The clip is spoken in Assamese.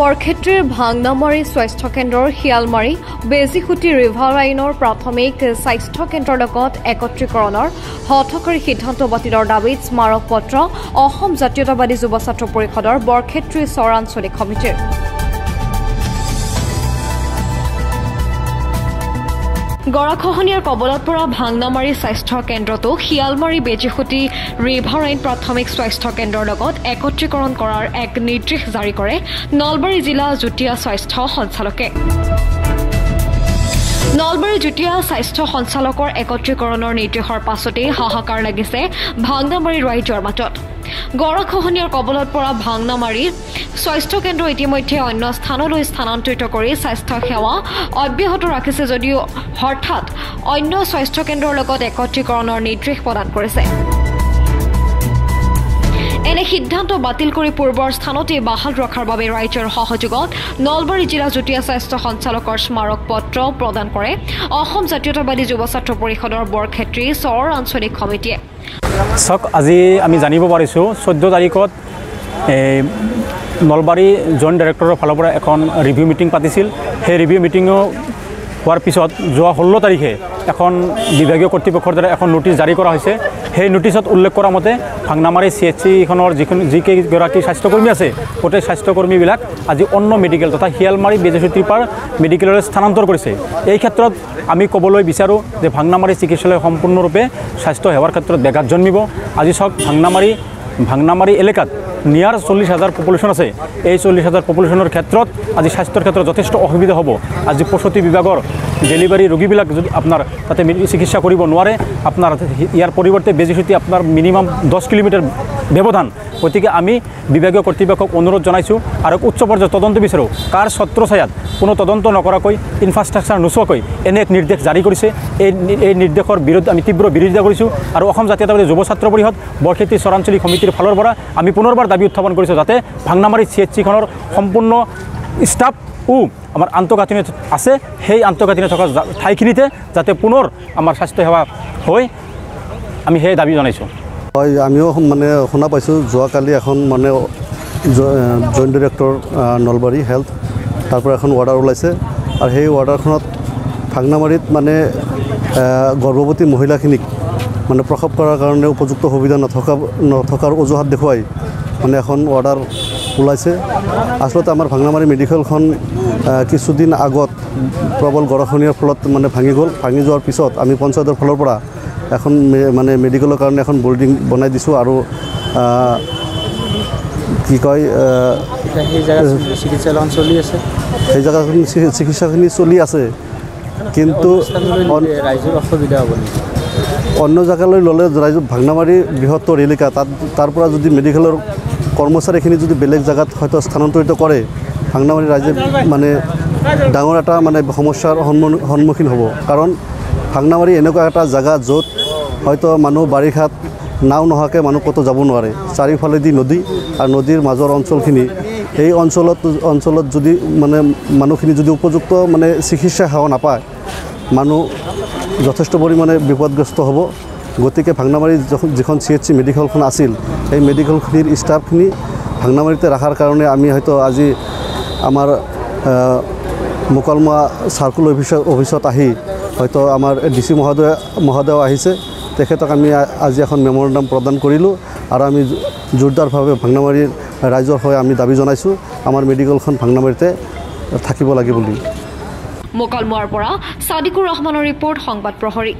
বৰক্ষেত্ৰীৰ ভাংনামাৰী স্বাস্থ্য কেন্দ্ৰৰ শিয়ালমাৰী বেজীসুটি ৰিভাৰ লাইনৰ প্ৰাথমিক স্বাস্থ্য কেন্দ্ৰৰ লগত একত্ৰীকৰণৰ হঠকাৰী সিদ্ধান্ত বাতিলৰ দাবীত স্মাৰক পত্ৰ অসম জাতীয়তাবাদী যুৱ ছাত্ৰ পৰিষদৰ বৰক্ষেত্ৰী চৰ আঞ্চলিক সমিতিৰ গৰাখহনীয়াৰ কবলত পৰা ভাংনামাৰী স্বাস্থ্য কেন্দ্ৰটো শিয়ালমাৰী বেজীসুটি ৰিভাৰ আইন প্ৰাথমিক স্বাস্থ্য কেন্দ্ৰৰ লগত একত্ৰীকৰণ কৰাৰ এক নিৰ্দেশ জাৰি কৰে নলবাৰী জিলা যুটীয়া স্বাস্থ্য সঞ্চালকে। নলবাৰী যুটীয়া স্বাস্থ্য সঞ্চালকৰ একত্ৰীকৰণৰ নিৰ্দেশৰ পাছতেই হাহাকাৰ লাগিছে ভাংনামাৰী ৰাইজৰ মাজত। গৰাখহনীয়াৰ কবলত পৰা ভাংনামাৰীৰ স্বাস্থ্য কেন্দ্ৰ ইতিমধ্যে অন্য স্থানলৈ স্থানান্তৰিত কৰি স্বাস্থ্য সেৱা অব্যাহত ৰাখিছে যদিও হঠাৎ অন্য স্বাস্থ্য কেন্দ্ৰৰ লগত একত্ৰীকৰণৰ নিৰ্দেশ প্ৰদান কৰিছে। সিদ্ধান্ত বাতিল কৰি পূৰ্বৰ স্থানতে বাহাল ৰখাৰ বাবে ৰাইজৰ সহযোগত নলবাৰী জিলা যুটীয়া স্বাস্থ্য সঞ্চালকৰ স্মাৰক পত্ৰ প্ৰদান কৰে অসম জাতীয়তাবাদী যুৱ ছাত্ৰ পৰিষদৰ বৰক্ষেত্ৰী চৰ আঞ্চলিক সমিতিয়ে। চাওক আজি আমি জানিব পাৰিছোঁ চৈধ্য তাৰিখত এই নলবাৰী জইণ্ট ডাইৰেক্টৰৰ ফালৰ পৰা এখন ৰিভিউ মিটিং পাতিছিল। সেই ৰিভিউ মিটিঙো হোৱাৰ পিছত যোৱা ষোল্ল তাৰিখে এখন বিভাগীয় কৰ্তৃপক্ষৰ দ্বাৰা এখন নটিচ জাৰি কৰা হৈছে। সেই নটিচত উল্লেখ কৰা মতে ভাংনামাৰী চি এইচ চিখনৰ যিখিনি যিকেইগৰাকী স্বাস্থ্যকৰ্মী আছে গোটেই স্বাস্থ্যকৰ্মীবিলাক আজি অন্য মেডিকেল তথা শিয়ালমাৰী বেজেচুটিৰ পৰা মেডিকেললৈ স্থানান্তৰ কৰিছে। এই ক্ষেত্ৰত আমি ক'বলৈ বিচাৰোঁ যে ভাংনামাৰী চিকিৎসালয় সম্পূৰ্ণৰূপে স্বাস্থ্য সেৱাৰ ক্ষেত্ৰত ব্যাঘাত জন্মিব। আজি চাওক ভাংনামাৰী ভাংনামাৰী এলেকাত নিয়াৰ চল্লিছ হাজাৰ পপুলেশ্যন আছে। এই চল্লিছ হাজাৰ পপুলেশ্যনৰ ক্ষেত্ৰত আজি স্বাস্থ্যৰ ক্ষেত্ৰত যথেষ্ট অসুবিধা হ'ব। আজি প্ৰসূতি বিভাগৰ ডেলিভাৰী ৰোগীবিলাক যদি আপোনাৰ তাতে চিকিৎসা কৰিব নোৱাৰে আপোনাৰ ইয়াৰ পৰিৱৰ্তে বেজীসুটি আপোনাৰ মিনিমাম দহ কিলোমিটাৰ ব্যৱধান। গতিকে আমি বিভাগীয় কৰ্তৃপক্ষক অনুৰোধ জনাইছোঁ আৰু উচ্চ পৰ্যায়ত তদন্ত বিচাৰোঁ। কাৰ ছত্ৰছায়াত কোনো তদন্ত নকৰাকৈ ইনফ্ৰাষ্ট্ৰাকচাৰ নোচোৱাকৈ এনে এক নিৰ্দেশ জাৰি কৰিছে। এই এই নিৰ্দেশৰ বিৰুদ্ধে আমি তীব্ৰ বিৰোধিতা কৰিছোঁ আৰু অসম জাতীয়তাবাদী ছাত্ৰ পৰিষদ বৰখেতি চৰাঞ্চলিক সমিতিৰ ফালৰ পৰা আমি পুনৰবাৰ দাবী উত্থাপন কৰিছোঁ যাতে ভাংনামাৰী চি এইচ চিখনৰ সম্পূৰ্ণ ষ্টাফ ও আমাৰ আন্তঃগাঁথনি আছে। সেই আন্তঃগাঁথনি থকা ঠাইখিনিতে যাতে পুনৰ আমাৰ স্বাস্থ্যসেৱা হৈ আমি সেই দাবী জনাইছোঁ। হয় আমিও মানে শুনা পাইছোঁ যোৱাকালি এখন মানে জইণ্ট ডিৰেক্টৰ নলবাৰী হেল্থ তাৰ পৰা এখন অৰ্ডাৰ ওলাইছে। আৰু সেই অৰ্ডাৰখনত ভাংনামাৰীত মানে গৰ্ভৱতী মহিলাখিনিক মানে প্ৰসৱ কৰাৰ কাৰণে উপযুক্ত সুবিধা নথকা নথকাৰ অজুহাত দেখুৱাই মানে এখন অৰ্ডাৰ ওলাইছে। আচলতে আমাৰ ভাংনামাৰী মেডিকেলখন কিছুদিন আগত প্ৰবল গৰাখহনীয়াৰ ফলত মানে ভাঙি গ'ল। ভাঙি যোৱাৰ পিছত আমি পঞ্চায়তৰ ফালৰ পৰা এখন মানে মেডিকেলৰ কাৰণে এখন বল্ডিং বনাই দিছোঁ আৰু কি কয় চিকিৎসালয়খন চলি আছে। সেই জেগাখিনি চিকিৎসাখিনি চলি আছে। কিন্তু ৰাইজৰ অসুবিধা হ'ব নেকি? অন্য জেগালৈ ল'লে ৰাইজ ভাংনামাৰী বৃহত্তৰ এলেকা। তাত তাৰ পৰা যদি মেডিকেলৰ কৰ্মচাৰীখিনি যদি বেলেগ জেগাত হয়তো স্থানান্তৰিত কৰে ভাংনামাৰী ৰাইজে মানে ডাঙৰ এটা মানে সমস্যাৰ সন্মুখীন হ'ব। কাৰণ ভাংনামাৰী এনেকুৱা এটা জেগা য'ত হয়তো মানুহ বাৰিষাত নাও নোহোৱাকৈ মানুহ ক'তো যাব নোৱাৰে। চাৰিওফালেদি নদী আৰু নদীৰ মাজৰ অঞ্চলখিনি। সেই অঞ্চলত অঞ্চলত যদি মানে মানুহখিনি যদি উপযুক্ত মানে চিকিৎসা সেৱা নাপায় মানুহ যথেষ্ট পৰিমাণে বিপদগ্ৰস্ত হ'ব। গতিকে ভাংনামাৰী যিখন চি এইচ চি মেডিকেলখন আছিল সেই মেডিকেলখিনিৰ ষ্টাফখিনি ভাংনামাৰীতে ৰখাৰ কাৰণে আমি হয়তো আজি আমাৰ মোকালমোৱা চাৰ্কুল অফিচত অফিচত আহি হয়তো আমাৰ ডি চি মহোদয় মহোদয় আহিছে। তেখেতক আমি আজি এখন মেমৰেণ্ডাম প্ৰদান কৰিলোঁ আৰু আমি জোৰদাৰভাৱে ভাংনামাৰীৰ ৰাইজৰ হৈ আমি দাবী জনাইছোঁ আমাৰ মেডিকেলখন ভাংনামাৰীতে থাকিব লাগে বুলি। মোকালমোৱাৰ পৰা ছাদিকুৰ ৰহমানৰ ৰিপৰ্ট সংবাদ প্ৰহৰী।